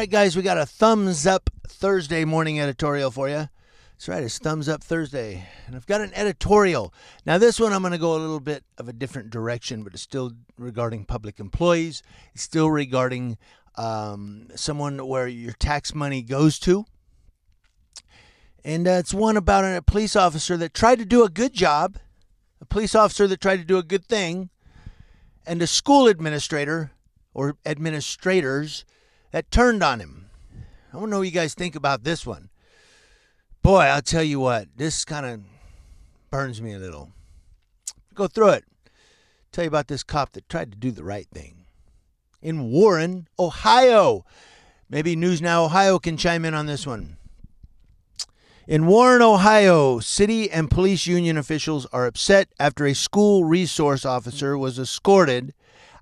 right, guys, we got a thumbs up Thursday morning editorial for you. That's right, it's Thumbs Up Thursday. And I've got an editorial. Now, this one I'm going to go a little bit of a different direction, but it's still regarding public employees. It's still regarding um, someone where your tax money goes to. And uh, it's one about a police officer that tried to do a good job, a police officer that tried to do a good thing, and a school administrator or administrators that turned on him. I want to know what you guys think about this one. Boy, I'll tell you what, this kind of burns me a little. Go through it. Tell you about this cop that tried to do the right thing. In Warren, Ohio. Maybe News Now Ohio can chime in on this one. In Warren, Ohio, city and police union officials are upset after a school resource officer was escorted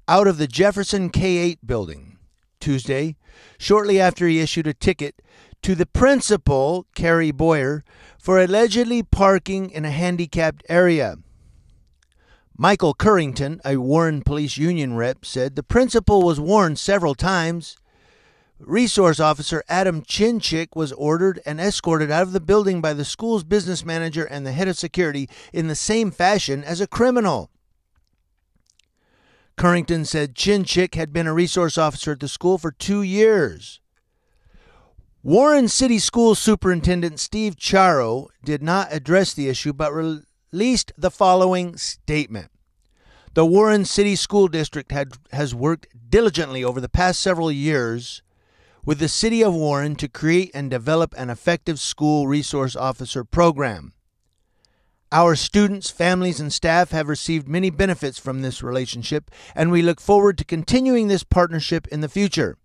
out of the Jefferson K 8 building Tuesday, shortly after he issued a ticket to the principal, Carrie Boyer, for allegedly parking in a handicapped area. Michael Currington, a Warren Police Union rep, said the principal was warned several times. Resource officer Adam Chinchik was ordered and escorted out of the building by the school's business manager and the head of security in the same fashion as a criminal. Currington said Chinchik had been a resource officer at the school for two years. Warren City School Superintendent Steve Chiaro did not address the issue but released the following statement. The Warren City School District had, has worked diligently over the past several years with the City of Warren to create and develop an effective school resource officer program. Our students, families, and staff have received many benefits from this relationship, and we look forward to continuing this partnership in the future.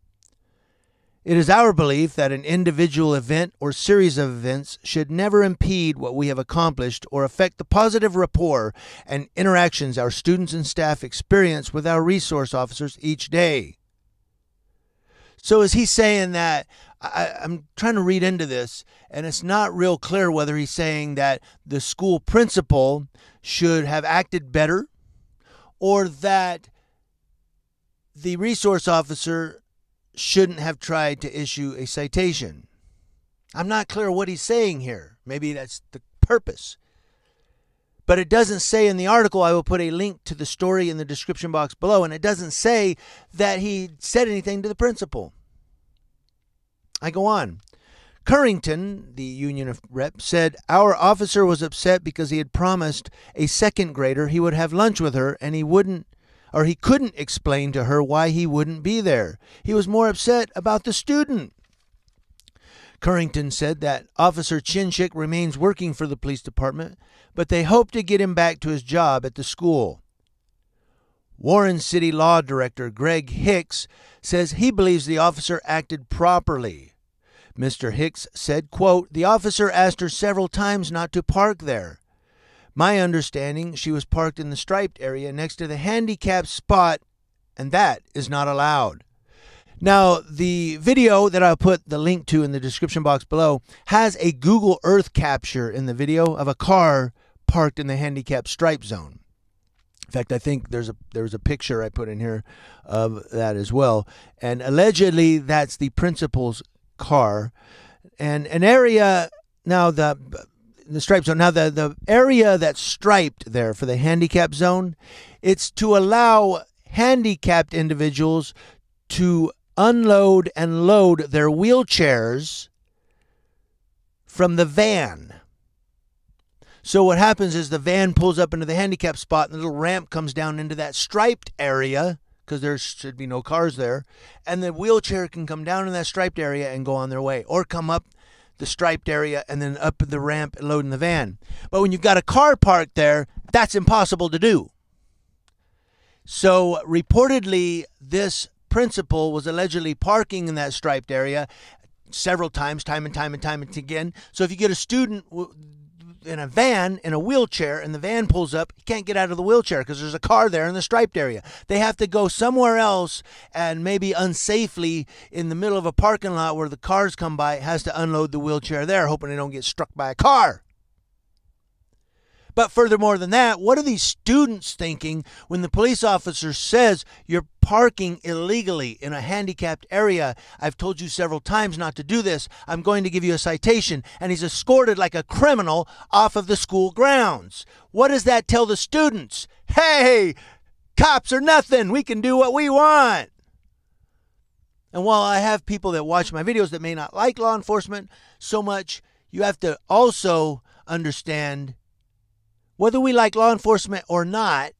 It is our belief that an individual event or series of events should never impede what we have accomplished or affect the positive rapport and interactions our students and staff experience with our resource officers each day. So, is he saying that? I, am trying to read into this, and it's not real clear whether he's saying that the school principal should have acted better or that the resource officer shouldn't have tried to issue a citation. I'm not clear what he's saying here. Maybe that's the purpose. But it doesn't say in the article, I will put a link to the story in the description box below, and it doesn't say that he said anything to the principal. I go on. Currington, the union rep, said our officer was upset because he had promised a second grader he would have lunch with her and he wouldn't or he couldn't explain to her why he wouldn't be there. He was more upset about the student. Currington said that Officer Chinchik remains working for the police department, but they hope to get him back to his job at the school. Warren City Law Director Greg Hicks says he believes the officer acted properly. Mr. Hicks said, quote, The officer asked her several times not to park there. My understanding, she was parked in the striped area next to the handicapped spot, and that is not allowed. Now, the video that I'll put the link to in the description box below has a Google Earth capture in the video of a car parked in the handicapped stripe zone. In fact, I think there's a there's a picture I put in here of that as well. And allegedly that's the principal's car. And an area now the the stripe zone. Now the the area that's striped there for the handicap zone, it's to allow handicapped individuals to unload and load their wheelchairs from the van. So what happens is the van pulls up into the handicap spot and the little ramp comes down into that striped area because there should be no cars there and the wheelchair can come down in that striped area and go on their way or come up the striped area and then up the ramp and load in the van. But when you've got a car parked there, that's impossible to do. So reportedly, this principal was allegedly parking in that striped area several times, time and time and time and again. So if you get a student in a van in a wheelchair and the van pulls up, he can't get out of the wheelchair because there's a car there in the striped area. They have to go somewhere else and maybe unsafely in the middle of a parking lot where the cars come by, has to unload the wheelchair there, hoping they don't get struck by a car. But furthermore than that, what are these students thinking when the police officer says you're parking illegally in a handicapped area? I've told you several times not to do this. I'm going to give you a citation. And he's escorted like a criminal off of the school grounds. What does that tell the students? Hey, cops are nothing. We can do what we want. And while I have people that watch my videos that may not like law enforcement so much, you have to also understand whether we like law enforcement or not,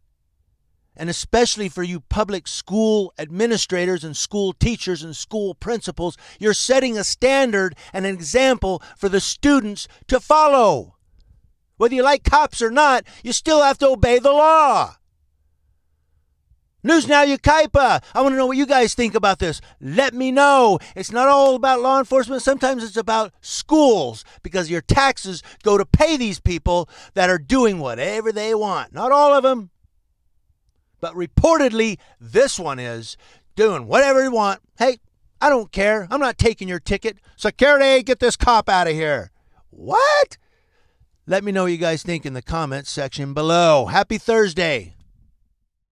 and especially for you public school administrators and school teachers and school principals, you're setting a standard and an example for the students to follow. Whether you like cops or not, you still have to obey the law. News Now Yucaipa. I want to know what you guys think about this. Let me know. It's not all about law enforcement. Sometimes it's about schools because your taxes go to pay these people that are doing whatever they want. Not all of them, but reportedly, this one is doing whatever they want. Hey, I don't care. I'm not taking your ticket. Security, get this cop out of here. What? Let me know what you guys think in the comments section below. Happy Thursday.